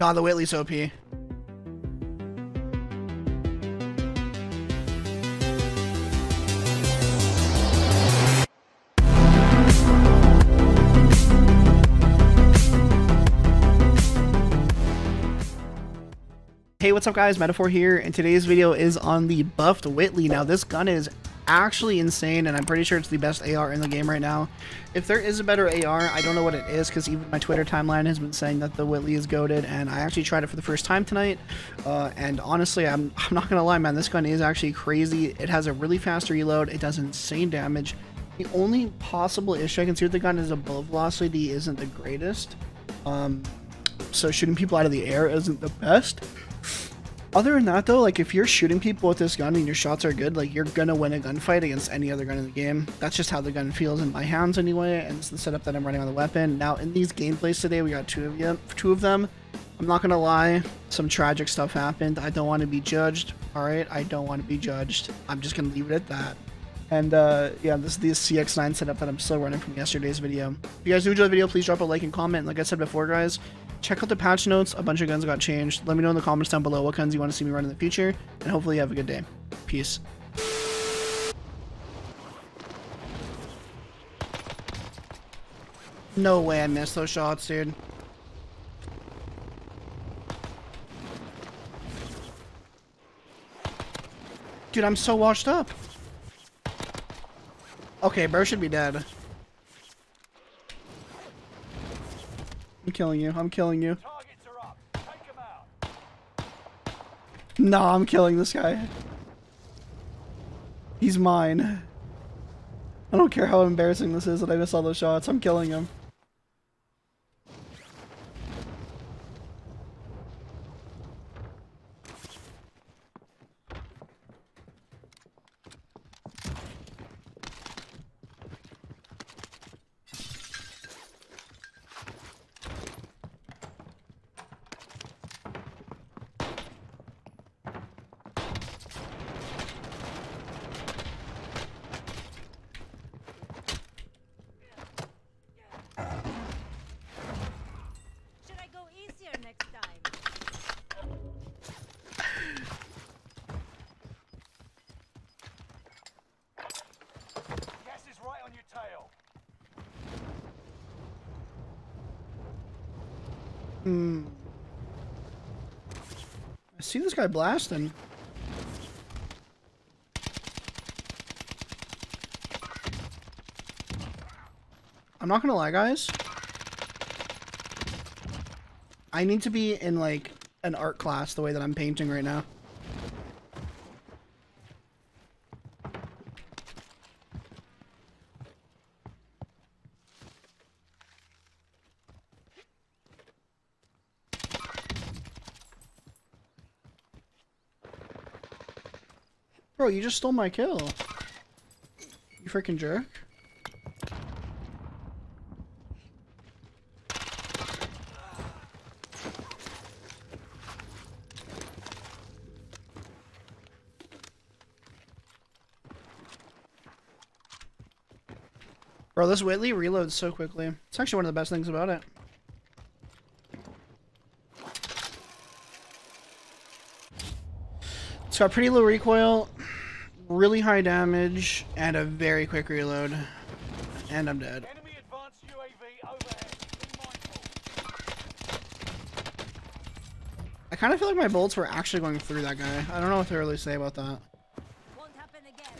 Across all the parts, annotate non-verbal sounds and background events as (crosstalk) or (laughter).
Nah, the Whitley's OP. what's up guys? Metaphor here, and today's video is on the buffed Whitley. Now, this gun is actually insane, and I'm pretty sure it's the best AR in the game right now. If there is a better AR, I don't know what it is, because even my Twitter timeline has been saying that the Whitley is goaded, and I actually tried it for the first time tonight, uh, and honestly, I'm, (laughs) I'm not gonna lie, man, this gun is actually crazy. It has a really fast reload, it does insane damage. The only possible issue I can see with the gun is the velocity isn't the greatest. Um, so shooting people out of the air isn't the best. Other than that, though, like if you're shooting people with this gun and your shots are good, like you're gonna win a gunfight against any other gun in the game. That's just how the gun feels in my hands anyway, and it's the setup that I'm running on the weapon. Now, in these gameplays today, we got two of you, two of them. I'm not gonna lie, some tragic stuff happened. I don't want to be judged. All right, I don't want to be judged. I'm just gonna leave it at that. And uh, yeah, this is the CX9 setup that I'm still running from yesterday's video. If you guys do enjoy the video, please drop a like and comment. Like I said before, guys, check out the patch notes. A bunch of guns got changed. Let me know in the comments down below what guns you want to see me run in the future. And hopefully you have a good day. Peace. No way I missed those shots, dude. Dude, I'm so washed up. Okay, bro should be dead. I'm killing you. I'm killing you. No, I'm killing this guy. He's mine. I don't care how embarrassing this is that I missed all those shots. I'm killing him. Should I go easier next time? Gas is right on your tail. Hmm. I see this guy blasting. I'm not gonna lie, guys. I need to be in, like, an art class the way that I'm painting right now. Bro, you just stole my kill. You freaking jerk. Bro, this Whitley reloads so quickly. It's actually one of the best things about it. It's got pretty low recoil, really high damage, and a very quick reload. And I'm dead. Enemy advanced UAV overhead. I kind of feel like my bolts were actually going through that guy. I don't know what to really say about that. Won't happen again.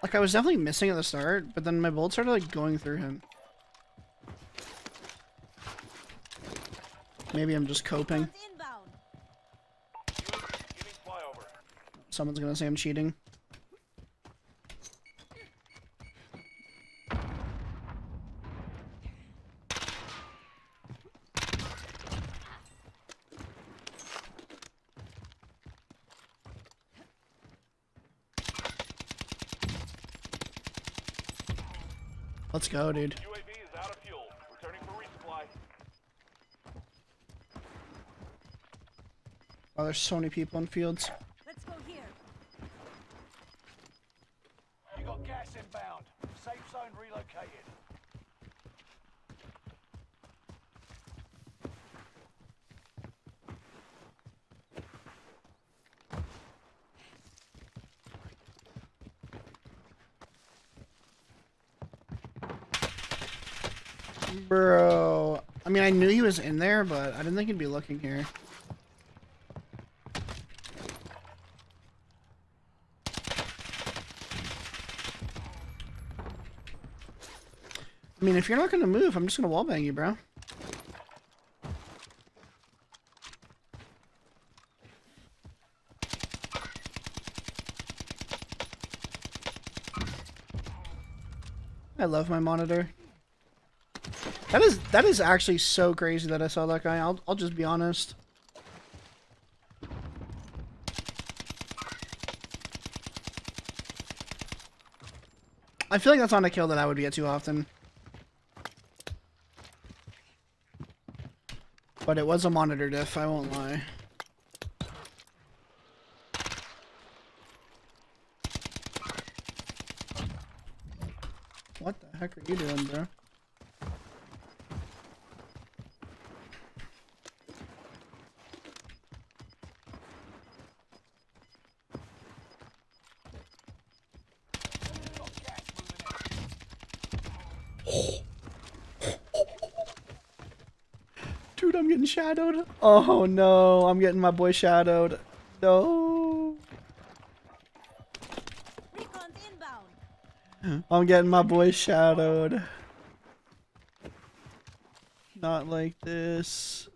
Like, I was definitely missing at the start, but then my bolts started, like, going through him. Maybe I'm just coping. One's inbound. UAV beginning flyover. Someone's gonna say I'm cheating. Let's go, dude. UAV is out of fuel. Returning for resupply. Oh, there's so many people in fields. Let's go here. Bro. I mean, I knew he was in there, but I didn't think he'd be looking here. I mean, if you're not gonna move, I'm just gonna wallbang you, bro. I love my monitor. That is that is actually so crazy that I saw that guy. I'll I'll just be honest. I feel like that's not a kill that I would get too often. But it was a monitor diff, I won't lie. What the heck are you doing, bro? Dude, I'm getting shadowed. Oh no, I'm getting my boy shadowed. No. I'm getting my boy shadowed. Not like this.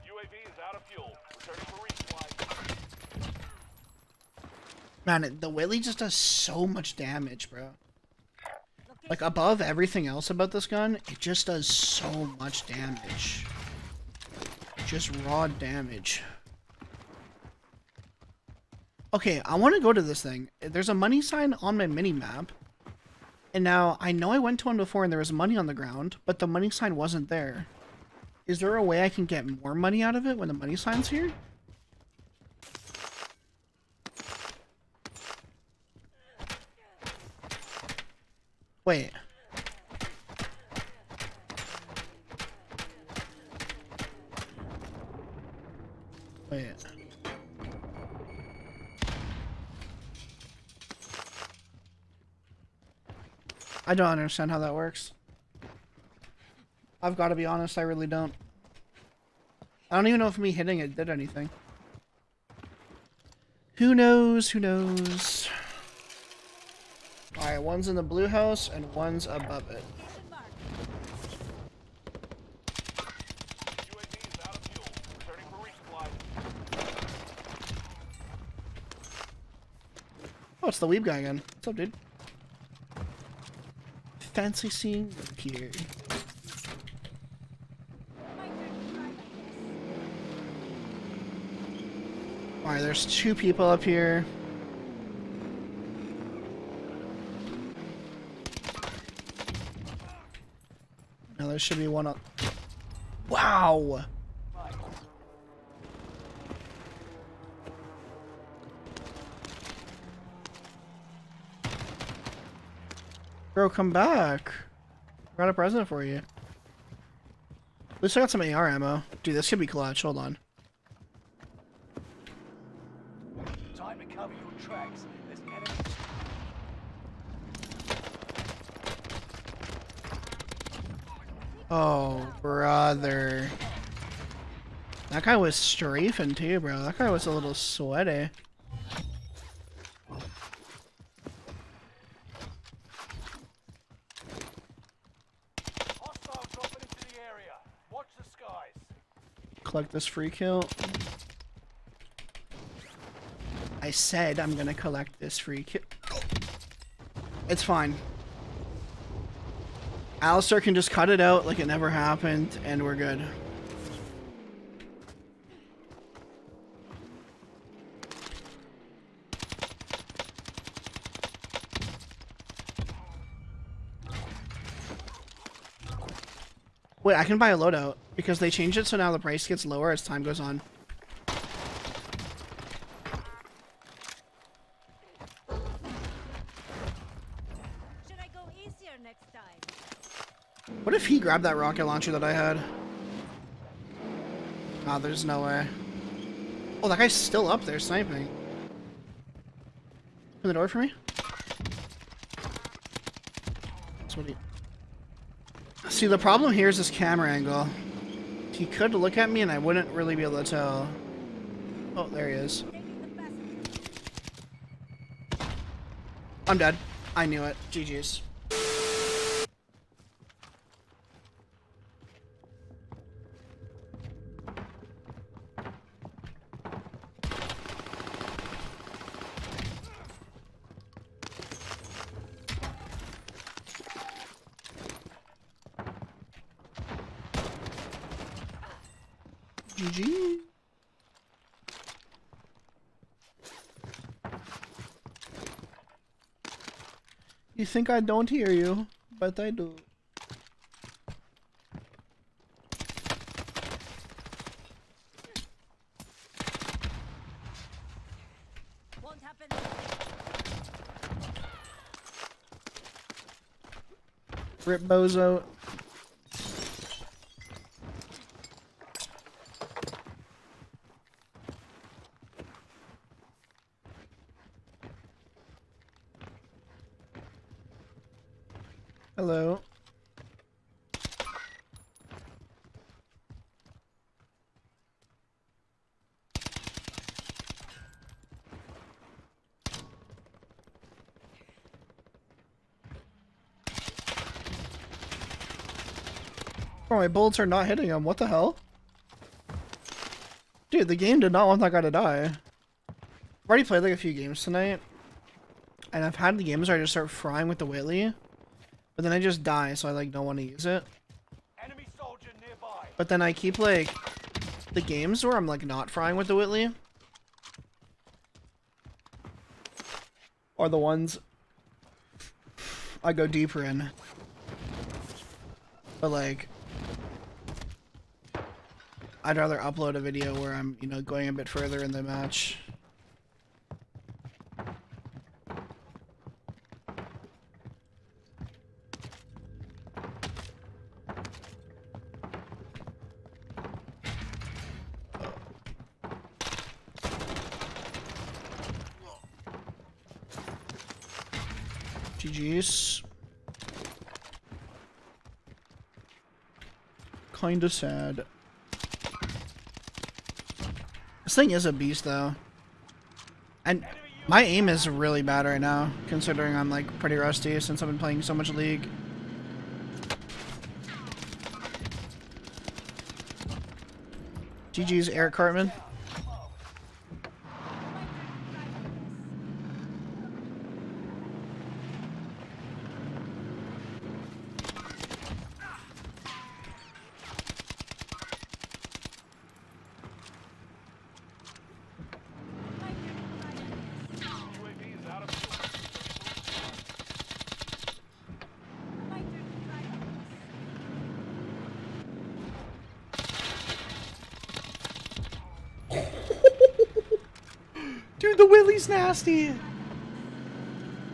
UAV is out of fuel. Returning for resupply. Man, the Whitley just does so much damage, bro. Like above everything else about this gun, it just does so much damage. Just raw damage. Okay, I want to go to this thing. There's a money sign on my mini map. And now I know I went to one before and there was money on the ground, but the money sign wasn't there. Is there a way I can get more money out of it when the money sign's here? Wait. Wait. I don't understand how that works. I've got to be honest, I really don't. I don't even know if me hitting it did anything. Who knows? Who knows? Alright, one's in the blue house and one's above it. Oh, it's the weeb guy again. What's up, dude? Fancy seeing you here. Alright, there's two people up here. Should be one up. Wow! Bro, come back. I got a present for you. At least I got some AR ammo. Dude, this could be clutch. Hold on. Time to cover your tracks. There's enemy. Oh, brother. That guy was strafing too, bro. That guy was a little sweaty. Collect this free kill. I said I'm gonna collect this free kill. It's fine. Alistair can just cut it out like it never happened, and we're good. Wait, I can buy a loadout because they changed it so now the price gets lower as time goes on. Next time? he grabbed that rocket launcher that I had? Ah, there's no way. Oh, that guy's still up there sniping. Open the door for me. What he... See, the problem here is this camera angle. He could look at me and I wouldn't really be able to tell. Oh, there he is. I'm dead. I knew it. GG's. GG. You think I don't hear you, but I do. Rip Bozo. Oh, my bullets are not hitting him. What the hell? Dude, the game did not want that guy to die. I've already played like a few games tonight. And I've had the games where I just start frying with the Whitley. But then I just die, so I like don't want to use it. Enemy soldier nearby. But then I keep like the games where I'm like not frying with the Whitley. Are the ones I go deeper in. But like I'd rather upload a video where I'm, you know, going a bit further in the match. GG's. Kinda sad. This thing is a beast though. And my aim is really bad right now, considering I'm like pretty rusty since I've been playing so much League. GG's Eric Cartman. Nasty.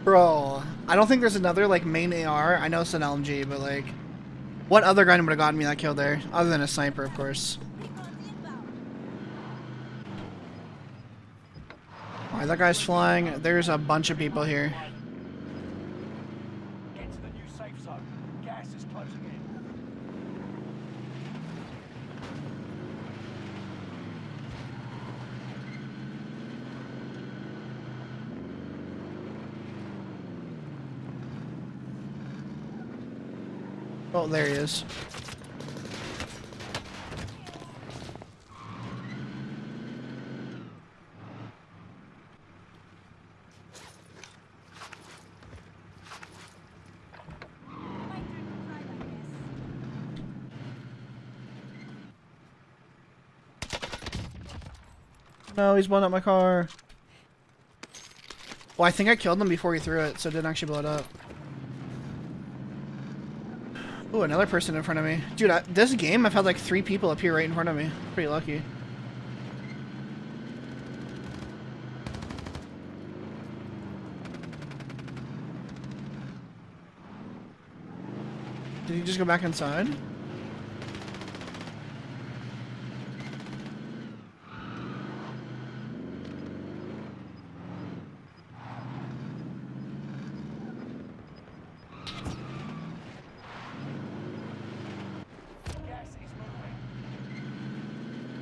Bro, I don't think there's another like main AR. I know it's an LMG, but like, what other gun would have gotten me that kill there, other than a sniper, of course? Alright, that guy's flying. There's a bunch of people here. Get to the new safe zone. Gas is closing in. Oh, there he is. No, he's blown up my car. Well, I think I killed him before he threw it, so it didn't actually blow it up. Ooh, another person in front of me. Dude, I, this game, I've had like three people appear right in front of me. Pretty lucky. Did you just go back inside?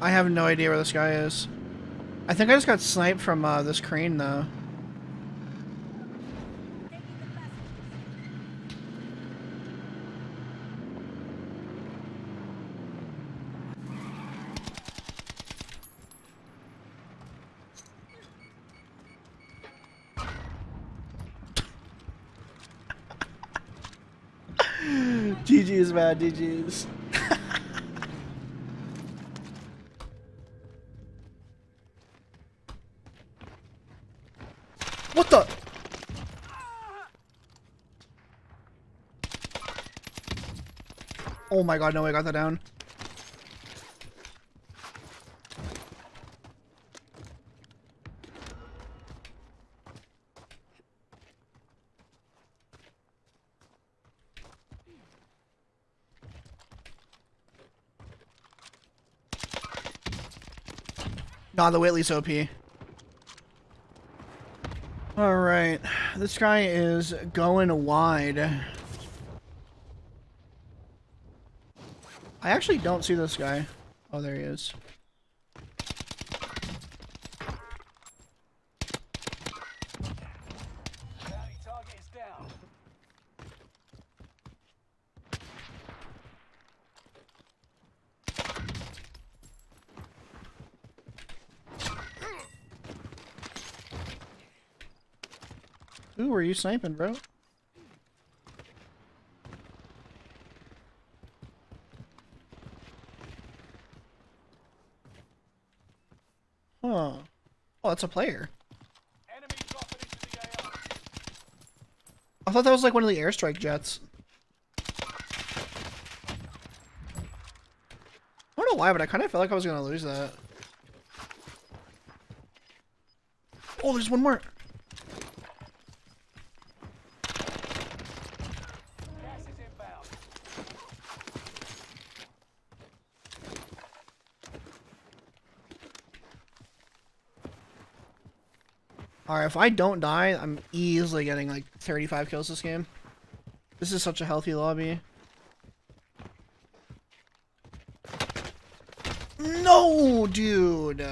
I have no idea where this guy is. I think I just got sniped from uh, this crane though. (laughs) GG's, man. GG's. What the? Oh my god, no, way I got that down. Nah, the Whitley's OP. Alright, this guy is going wide. I actually don't see this guy. Oh, there he is. Bounty target is down. Who were you sniping, bro? Huh. Oh, that's a player. Enemy into the AR. I thought that was like one of the airstrike jets. I don't know why, but I kind of felt like I was gonna lose that. Oh, there's one more. Alright, if I don't die, I'm easily getting like 35 kills this game. This is such a healthy lobby. No, dude.